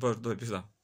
Doğru, doğru bir.